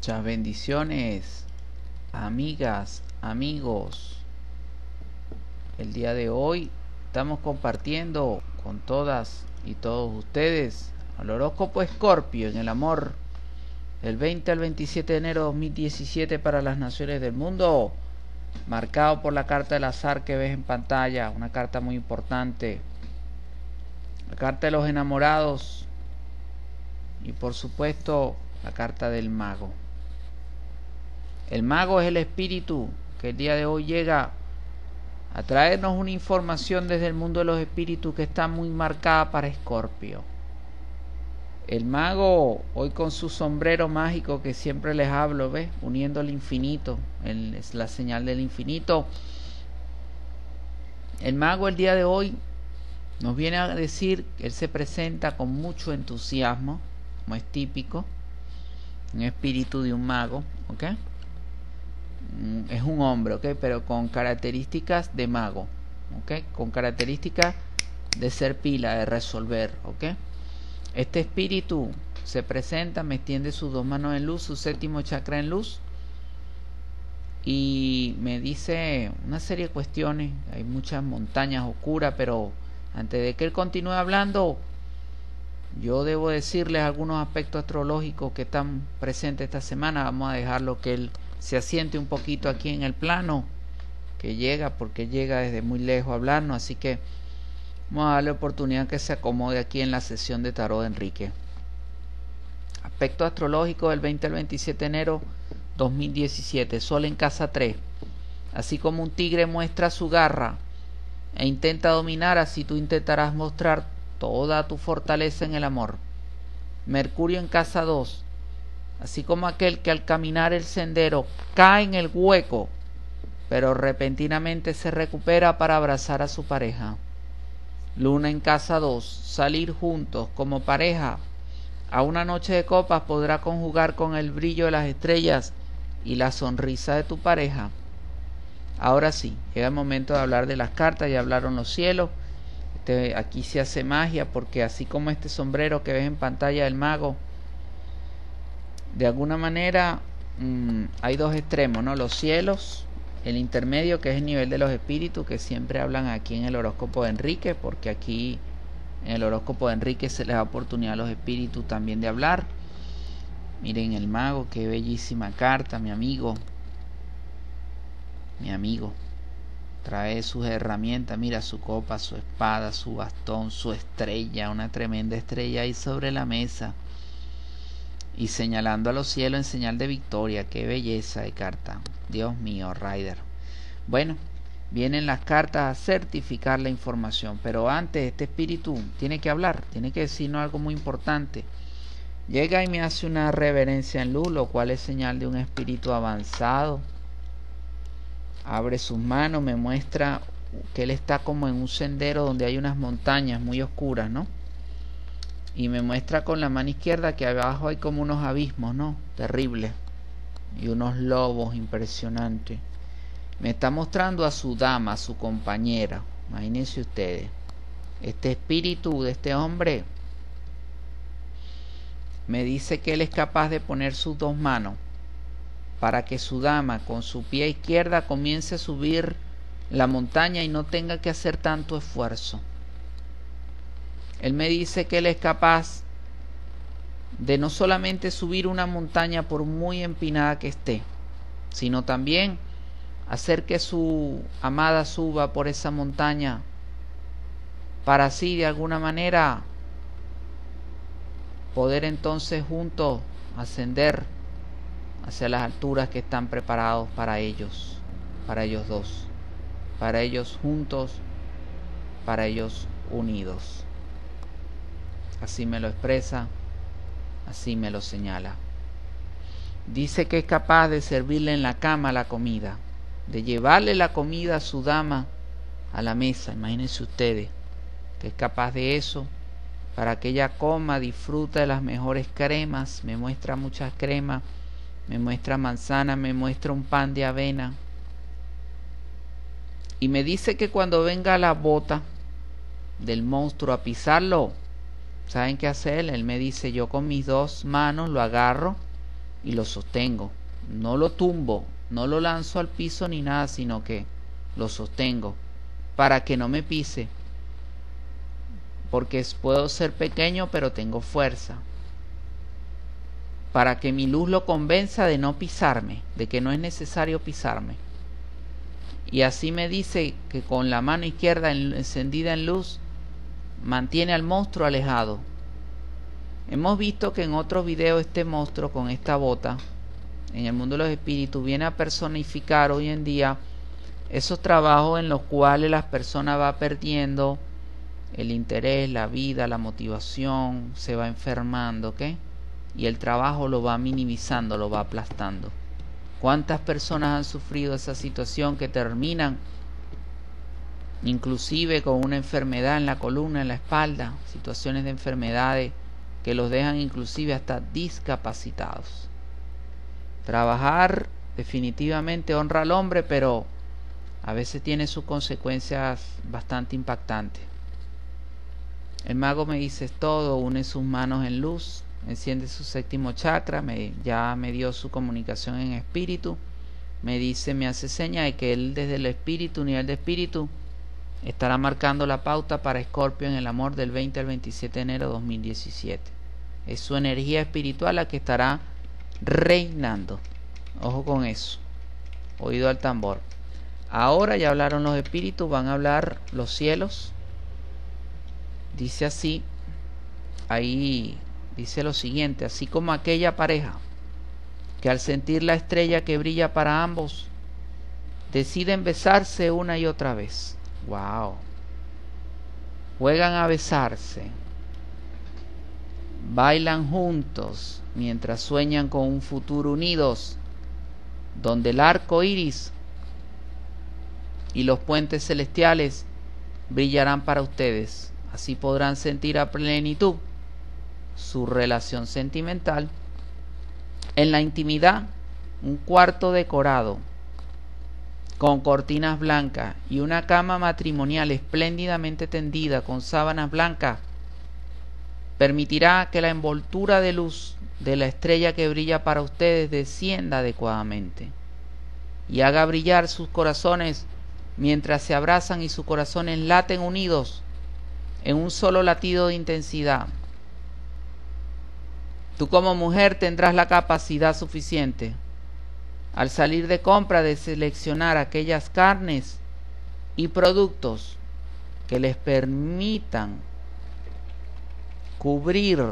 Muchas bendiciones, amigas, amigos. El día de hoy estamos compartiendo con todas y todos ustedes el horóscopo Escorpio en el amor del 20 al 27 de enero de 2017 para las naciones del mundo, marcado por la carta del azar que ves en pantalla, una carta muy importante, la carta de los enamorados y por supuesto la carta del mago. El mago es el espíritu que el día de hoy llega a traernos una información desde el mundo de los espíritus que está muy marcada para Escorpio. El mago, hoy con su sombrero mágico que siempre les hablo, ¿ves? Uniendo el infinito, es la señal del infinito. El mago el día de hoy nos viene a decir que él se presenta con mucho entusiasmo, como es típico, un espíritu de un mago, ¿ok? Mm, es un hombre, ¿ok? Pero con características de mago, ¿ok? Con características de ser pila, de resolver, ¿ok? Este espíritu se presenta, me extiende sus dos manos en luz, su séptimo chakra en luz, y me dice una serie de cuestiones, hay muchas montañas oscuras, pero antes de que él continúe hablando, yo debo decirles algunos aspectos astrológicos que están presentes esta semana, vamos a dejarlo que él se asiente un poquito aquí en el plano que llega, porque llega desde muy lejos a hablarnos, así que vamos a darle oportunidad que se acomode aquí en la sesión de tarot de Enrique. Aspecto astrológico del 20 al 27 de enero 2017, Sol en casa 3. Así como un tigre muestra su garra e intenta dominar, así tú intentarás mostrar toda tu fortaleza en el amor. Mercurio en casa 2 así como aquel que al caminar el sendero cae en el hueco, pero repentinamente se recupera para abrazar a su pareja. Luna en casa 2, salir juntos como pareja. A una noche de copas podrá conjugar con el brillo de las estrellas y la sonrisa de tu pareja. Ahora sí, llega el momento de hablar de las cartas, ya hablaron los cielos. Este, aquí se hace magia porque así como este sombrero que ves en pantalla del mago, de alguna manera mm, hay dos extremos, ¿no? Los cielos, el intermedio que es el nivel de los espíritus que siempre hablan aquí en el horóscopo de Enrique, porque aquí en el horóscopo de Enrique se les da oportunidad a los espíritus también de hablar. Miren el mago, qué bellísima carta, mi amigo. Mi amigo. Trae sus herramientas, mira su copa, su espada, su bastón, su estrella, una tremenda estrella ahí sobre la mesa y señalando a los cielos en señal de victoria. Qué belleza de carta. Dios mío, Ryder. Bueno, vienen las cartas a certificar la información, pero antes este espíritu tiene que hablar, tiene que decirnos algo muy importante. Llega y me hace una reverencia en luz, lo cual es señal de un espíritu avanzado. Abre sus manos, me muestra que él está como en un sendero donde hay unas montañas muy oscuras, ¿no? Y me muestra con la mano izquierda que abajo hay como unos abismos, ¿no? Terrible. Y unos lobos impresionantes. Me está mostrando a su dama, a su compañera. Imagínense ustedes. Este espíritu de este hombre me dice que él es capaz de poner sus dos manos para que su dama con su pie izquierda comience a subir la montaña y no tenga que hacer tanto esfuerzo. Él me dice que Él es capaz de no solamente subir una montaña por muy empinada que esté, sino también hacer que su amada suba por esa montaña para así de alguna manera poder entonces juntos ascender hacia las alturas que están preparados para ellos, para ellos dos, para ellos juntos, para ellos unidos. Así me lo expresa, así me lo señala. Dice que es capaz de servirle en la cama la comida, de llevarle la comida a su dama a la mesa, imagínense ustedes, que es capaz de eso, para que ella coma, disfrute de las mejores cremas, me muestra muchas cremas, me muestra manzana, me muestra un pan de avena. Y me dice que cuando venga la bota del monstruo a pisarlo, ¿Saben qué hacer? Él me dice, yo con mis dos manos lo agarro y lo sostengo. No lo tumbo, no lo lanzo al piso ni nada, sino que lo sostengo para que no me pise. Porque puedo ser pequeño, pero tengo fuerza. Para que mi luz lo convenza de no pisarme, de que no es necesario pisarme. Y así me dice que con la mano izquierda encendida en luz mantiene al monstruo alejado. Hemos visto que en otro video este monstruo con esta bota en el mundo de los espíritus viene a personificar hoy en día esos trabajos en los cuales las personas va perdiendo el interés, la vida, la motivación, se va enfermando, ¿ok? Y el trabajo lo va minimizando, lo va aplastando. ¿Cuántas personas han sufrido esa situación que terminan inclusive con una enfermedad en la columna, en la espalda, situaciones de enfermedades que los dejan inclusive hasta discapacitados? Trabajar definitivamente honra al hombre, pero a veces tiene sus consecuencias bastante impactantes. El mago me dice todo, une sus manos en luz, enciende su séptimo chakra, me, ya me dio su comunicación en espíritu, me dice, me hace seña de que él desde el espíritu, nivel de espíritu, estará marcando la pauta para Escorpio en el amor del 20 al 27 de enero de 2017. Es su energía espiritual la que estará reinando. Ojo con eso. Oído al tambor. Ahora ya hablaron los espíritus, van a hablar los cielos. Dice así, ahí dice lo siguiente, así como aquella pareja que al sentir la estrella que brilla para ambos, deciden besarse una y otra vez. Wow. Juegan a besarse. Bailan juntos mientras sueñan con un futuro unidos, donde el arco iris y los puentes celestiales brillarán para ustedes. Así podrán sentir a plenitud su relación sentimental. En la intimidad, un cuarto decorado con cortinas blancas y una cama matrimonial espléndidamente tendida con sábanas blancas permitirá que la envoltura de luz de la estrella que brilla para ustedes descienda adecuadamente y haga brillar sus corazones mientras se abrazan y sus corazones laten unidos en un solo latido de intensidad. Tú como mujer tendrás la capacidad suficiente al salir de compra de seleccionar aquellas carnes y productos que les permitan cubrir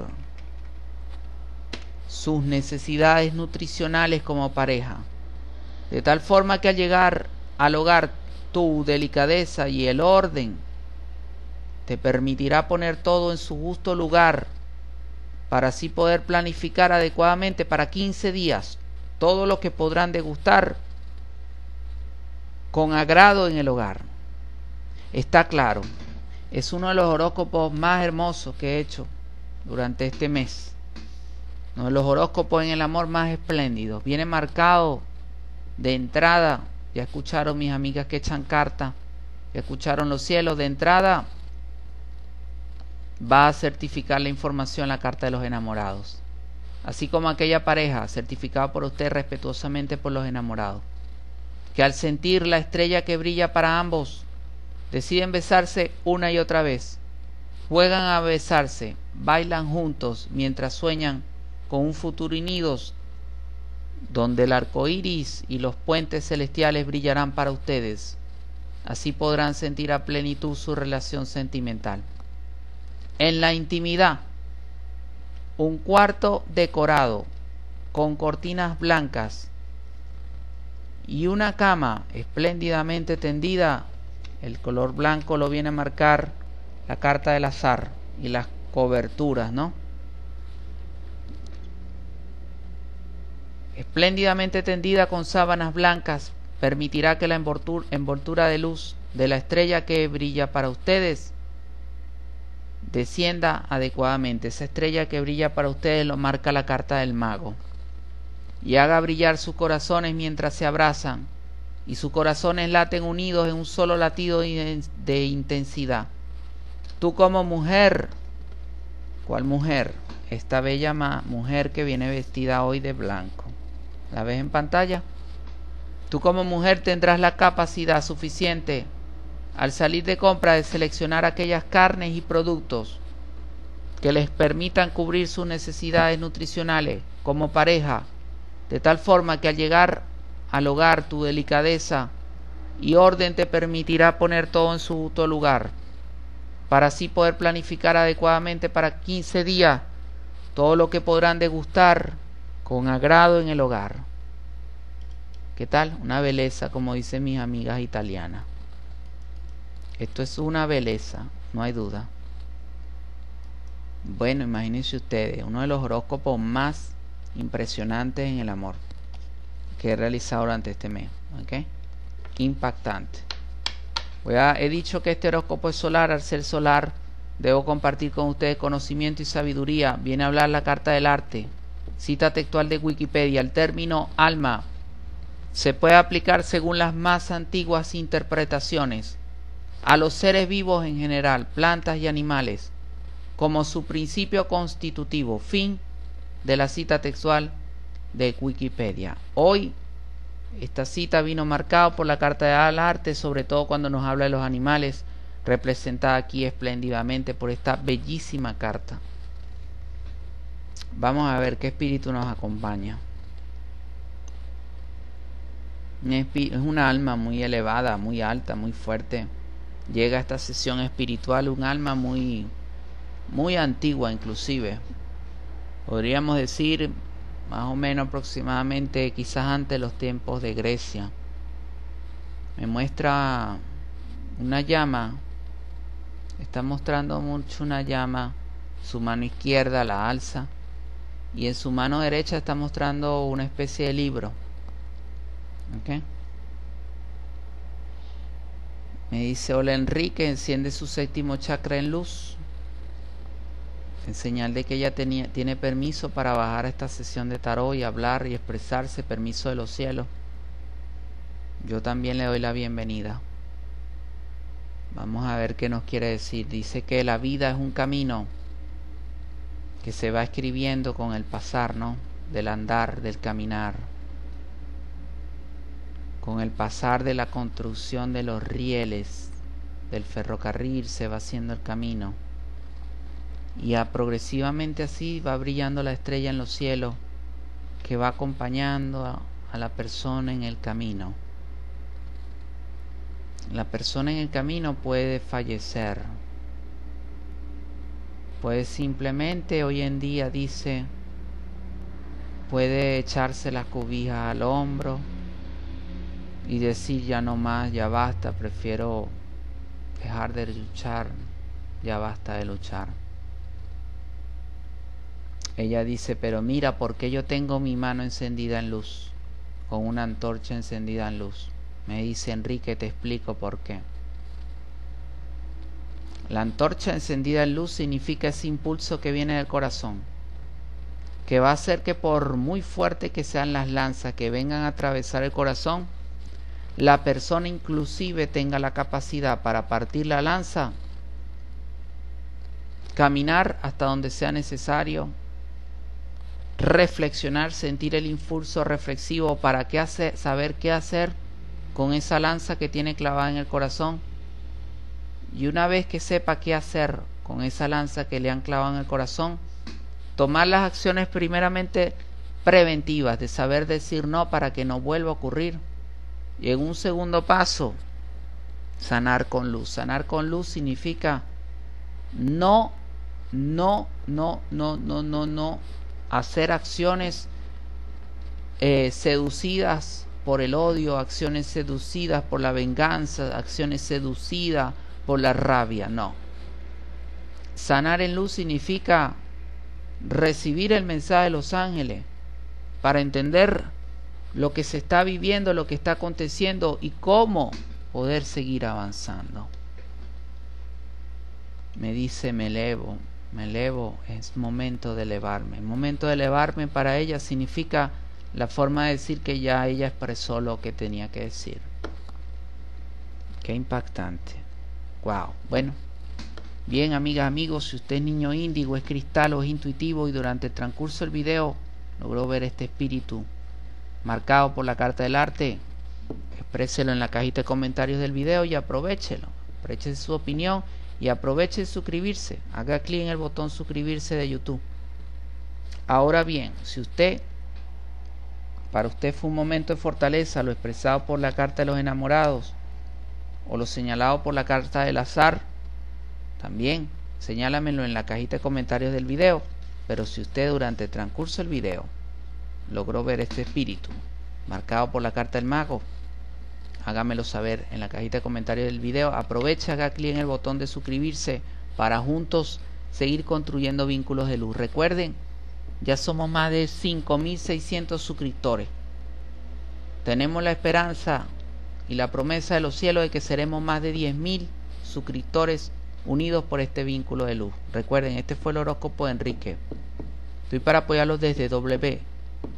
sus necesidades nutricionales como pareja. De tal forma que al llegar al hogar tu delicadeza y el orden te permitirá poner todo en su justo lugar para así poder planificar adecuadamente para 15 días todo lo que podrán degustar con agrado en el hogar. Está claro, es uno de los horóscopos más hermosos que he hecho durante este mes. Uno de los horóscopos en el amor más espléndidos. Viene marcado de entrada ya escucharon mis amigas que echan carta, ya escucharon los cielos de entrada. Va a certificar la información la carta de los enamorados. Así como aquella pareja certificada por usted respetuosamente por los enamorados. Que al sentir la estrella que brilla para ambos, deciden besarse una y otra vez. Juegan a besarse, bailan juntos mientras sueñan con un futuro unidos donde el arco iris y los puentes celestiales brillarán para ustedes. Así podrán sentir a plenitud su relación sentimental. En la intimidad, un cuarto decorado con cortinas blancas y una cama espléndidamente tendida. El color blanco lo viene a marcar la carta del azar y las coberturas, ¿no? espléndidamente tendida con sábanas blancas, permitirá que la envoltura de luz de la estrella que brilla para ustedes descienda adecuadamente. Esa estrella que brilla para ustedes lo marca la carta del mago. Y haga brillar sus corazones mientras se abrazan y sus corazones laten unidos en un solo latido de intensidad. Tú como mujer, ¿cuál mujer? esta bella mujer que viene vestida hoy de blanco. ¿La ves en pantalla? Tú como mujer tendrás la capacidad suficiente al salir de compra de seleccionar aquellas carnes y productos que les permitan cubrir sus necesidades nutricionales como pareja, de tal forma que al llegar al hogar tu delicadeza y orden te permitirá poner todo en su justo lugar, para así poder planificar adecuadamente para 15 días todo lo que podrán degustar con agrado en el hogar. ¿Qué tal? Una belleza, como dicen mis amigas italianas. Esto es una belleza, no hay duda. Bueno, imagínense ustedes, uno de los horóscopos más impresionantes en el amor que he realizado durante este mes. ¿ok? Impactante. he dicho que este horóscopo es solar, al ser solar, debo compartir con ustedes conocimiento y sabiduría. Viene a hablar la carta del arte. Cita textual de Wikipedia. El término alma se puede aplicar según las más antiguas interpretaciones a los seres vivos en general, plantas y animales como su principio constitutivo, fin de la cita textual de Wikipedia. Hoy esta cita vino marcado por la carta de al arte, sobre todo cuando nos habla de los animales, representada aquí espléndidamente por esta bellísima carta. Vamos a ver qué espíritu nos acompaña. Es una alma muy elevada, muy alta, muy fuerte. Llega a esta sesión espiritual un alma muy muy antigua inclusive. Podríamos decir más o menos aproximadamente quizás antes de los tiempos de Grecia. Me muestra una llama, está mostrando mucho una llama, su mano izquierda la alza y en su mano derecha está mostrando una especie de libro. Me dice, hola Enrique, enciende su séptimo chakra en luz en señal de que ella tenía, tiene permiso para bajar a esta sesión de tarot y hablar y expresarse, permiso de los cielos. Yo también le doy la bienvenida. Vamos a ver qué nos quiere decir. Dice que la vida es un camino que se va escribiendo con el pasar, ¿no? Del andar, del caminar. Con el pasar de la construcción de los rieles del ferrocarril se va haciendo el camino y a progresivamente así va brillando la estrella en los cielos que va acompañando a, la persona en el camino. La persona en el camino puede fallecer, puede simplemente hoy en día dice, puede echarse las cobijas al hombro y decir ya no más, ya basta, prefiero dejar de luchar, ya basta de luchar. Ella dice, pero mira, ¿por qué yo tengo mi mano encendida en luz? Con una antorcha encendida en luz. Me dice Enrique, te explico por qué. La antorcha encendida en luz significa ese impulso que viene del corazón, que va a hacer que por muy fuerte que sean las lanzas que vengan a atravesar el corazón, la persona inclusive tenga la capacidad para partir la lanza, caminar hasta donde sea necesario reflexionar, sentir el impulso reflexivo para qué hacer, saber qué hacer con esa lanza que tiene clavada en el corazón. Y una vez que sepa qué hacer con esa lanza que le han clavado en el corazón, tomar las acciones primeramente preventivas, de saber decir no para que no vuelva a ocurrir. Y en un segundo paso, sanar con luz. Sanar con luz significa no, no, no, no, no, no, no hacer acciones eh, seducidas por el odio, acciones seducidas por la venganza, acciones seducidas por la rabia, no. Sanar en luz significa recibir el mensaje de los ángeles para entender lo que se está viviendo, lo que está aconteciendo y cómo poder seguir avanzando. Me dice, me elevo, me elevo, es momento de elevarme. Momento de elevarme para ella significa la forma de decir que ya ella expresó lo que tenía que decir. Qué impactante. Wow. Bueno, Bien, amigas, amigos, si usted es niño índigo, es cristal o es intuitivo y durante el transcurso del video logró ver este espíritu marcado por la carta del arte, expréselo en la cajita de comentarios del video y aprovechelo. Aproveche su opinión y aproveche de suscribirse. Haga clic en el botón suscribirse de YouTube. Ahora bien, si usted, para usted fue un momento de fortaleza lo expresado por la carta de los enamorados o lo señalado por la carta del azar, también señálamelo en la cajita de comentarios del video. Pero si usted durante el transcurso del video logró ver este espíritu marcado por la carta del mago, hágamelo saber en la cajita de comentarios del video. Aproveche, haga clic en el botón de suscribirse para juntos seguir construyendo vínculos de luz. Recuerden, ya somos más de 5.600 suscriptores. Tenemos la esperanza y la promesa de los cielos de que seremos más de 10.000 suscriptores unidos por este vínculo de luz. Recuerden, este fue el horóscopo de Enrique. Estoy para apoyarlos desde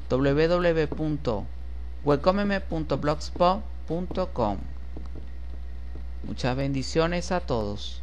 www.welcomeme.blogspot.com. Muchas bendiciones a todos.